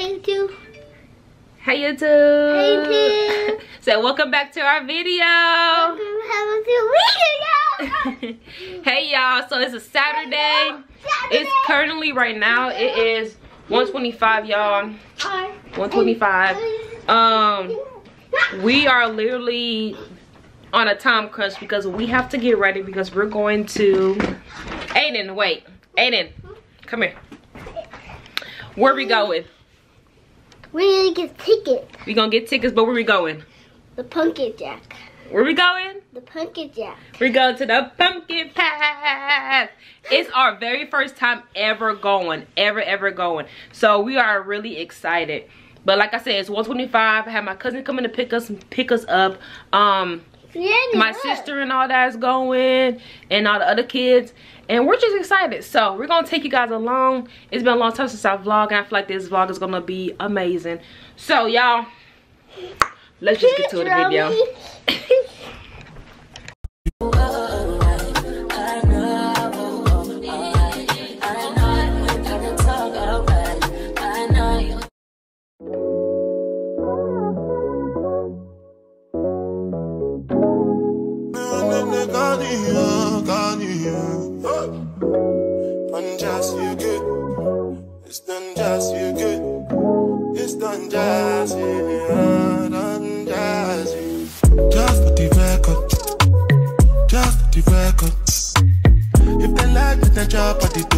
Hey YouTube. Hey YouTube. Hey YouTube. so welcome back to our video. hey y'all, so it's a Saturday. It's currently right now, it is 125 y'all. 125. Um we are literally on a time crunch because we have to get ready because we're going to Aiden, wait. Aiden, come here. Where we going? We're gonna get tickets. We gonna get tickets, but where we going? The pumpkin jack. Where we going? The pumpkin jack. We're going to the pumpkin patch. It's our very first time ever going, ever, ever going. So we are really excited. But like I said, it's 125. I have my cousin coming to pick us pick us up. Um Yeah, my sister and all that is going and all the other kids and we're just excited. So we're gonna take you guys along. It's been a long time since i vlogged and i feel like this vlog is gonna be amazing. So y'all let's just get to the video It's done just you good. It's done just you, done just you. Just for the record. Just for the record. If they like it, then drop at the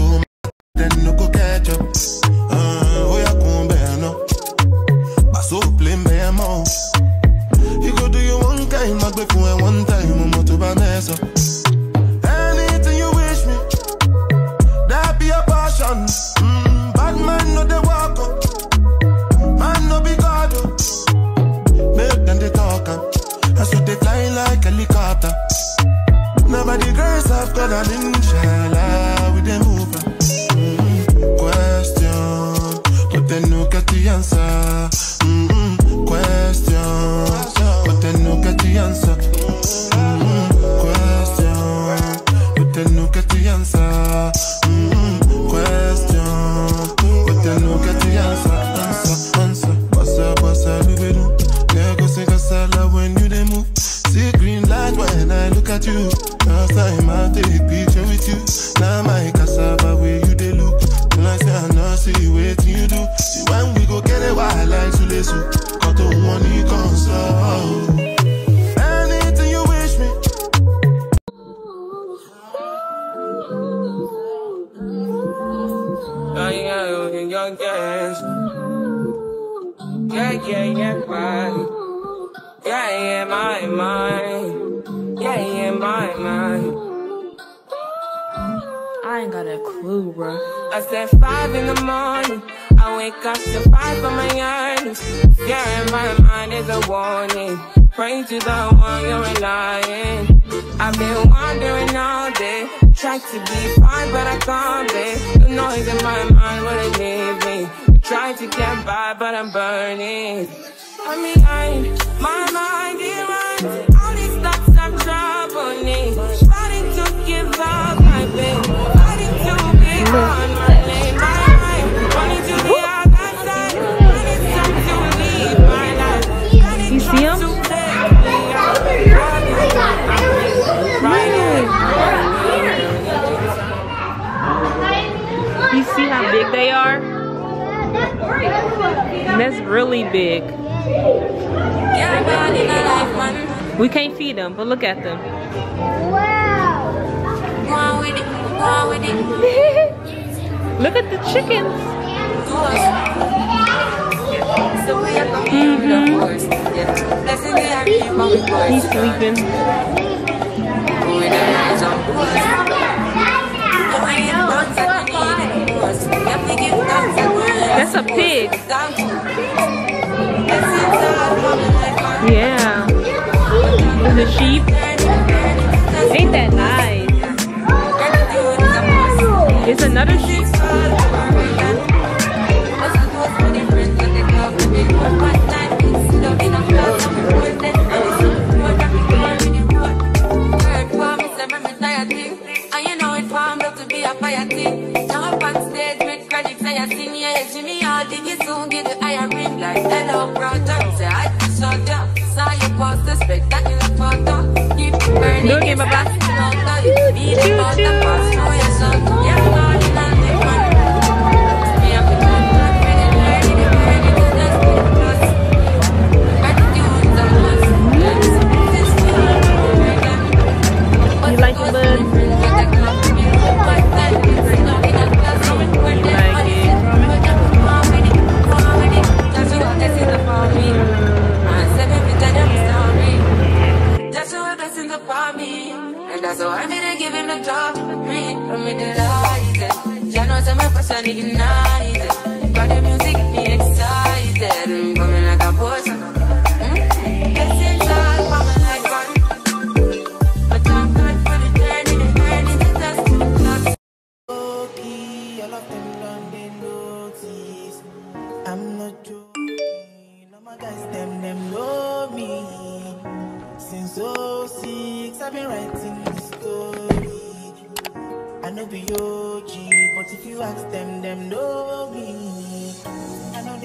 like Sulesu. Got to one you console. Anything you wish me. Yeah, oh, yeah, young gas. Yeah, yeah, yeah, right. Yeah, yeah, my mind. Yeah, yeah, my mind. i ain't got a clue bro I said five in the morning. I wake up to five for my earnings. Yeah, in my mind is a warning. Pray to the one you're relying. I've been wandering all day. Try to be fine, but I can't be. The noise in my mind wouldn't leave me. Try to get by, but I'm burning. I'm behind, my mind it runs. All these thoughts are troubling. That's really big. We can't feed them but look at them. Wow. Look at the chickens. So we are coming a pig. Yeah. The sheep. Ain't that nice? It's another sheep Like Jimmy you soon get the ring like hello, brother. Say I shut. Saw you the photo. Keep burning. Don't give a back. You be the And that's why I'm gonna give him the. Read from me delighted. Ya no se me pasa ni ignited. Got the music me excited. I'm coming like a poison.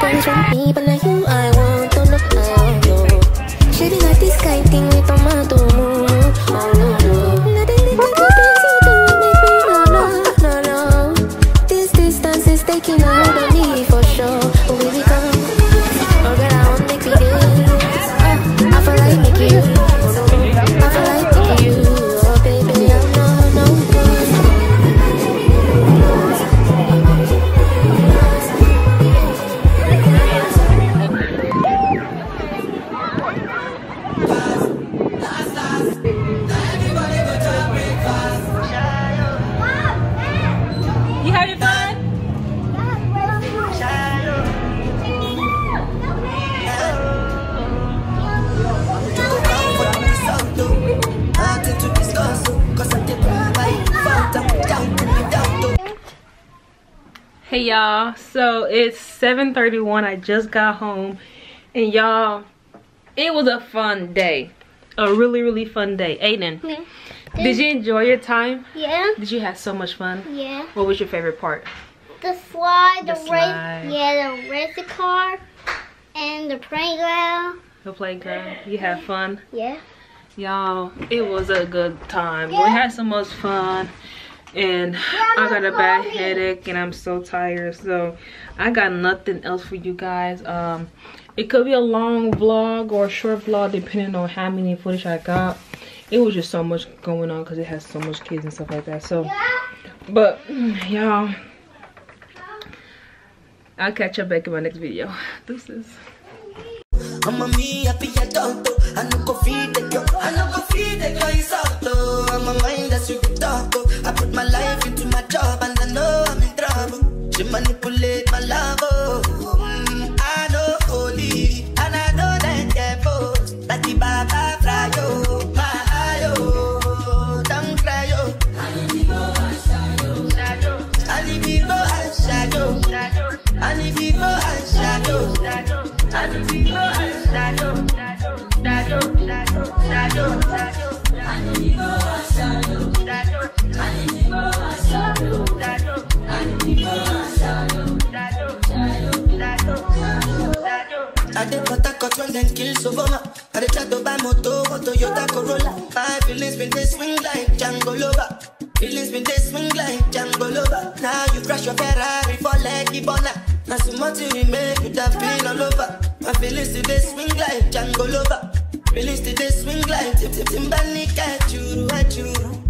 Comes from me, but not you. I want to know. Should be like this kind thing with tomato. Oh no no. Nothing they can do make me no no no no. This distance is taking a hold of me for sure. Oh girl I want. Oh, uh, I feel like you. Y'all, so it's 7:31. I just got home, and y'all, it was a fun day, a really really fun day. Aiden, Yeah. did you enjoy your time? Yeah. Did you have so much fun? Yeah. What was your favorite part? The slide, the, The race, yeah, the race car, and the playground. The playground. You had fun, Yeah. y'all. It was a good time. We had so much fun. And I got a bad headache and I'm so tired. So I got nothing else for you guys. Um it could be a long vlog or a short vlog depending on how many footage I got. It was just so much going on because it has so much kids and stuff like that. So but y'all I'll catch you back in my next video. Deuces. Oh. I no go feed the girl. I no go feed the girl is out. oh. I'm a mind that's you talk. oh. I put my life into my job and I know I'm in trouble. She manipulate my love. Oh. Mm, I know holy and I know that devil. Like the Baba fry yo, my yo, don't cry go and shadow, shadow. I need to go and shadow, shadow. I need to go and shadow, and when them kill Sovoma. I try to buy moto or Toyota Corolla. My feelings been they swing like Django Lover. Feelings been they swing like Django Lover. Now you crash your Ferrari for Leggy Bona. Now so much you make you have been all over. My feelings today swing like Django Lover. Feelings today swing like Timbani at you, at you.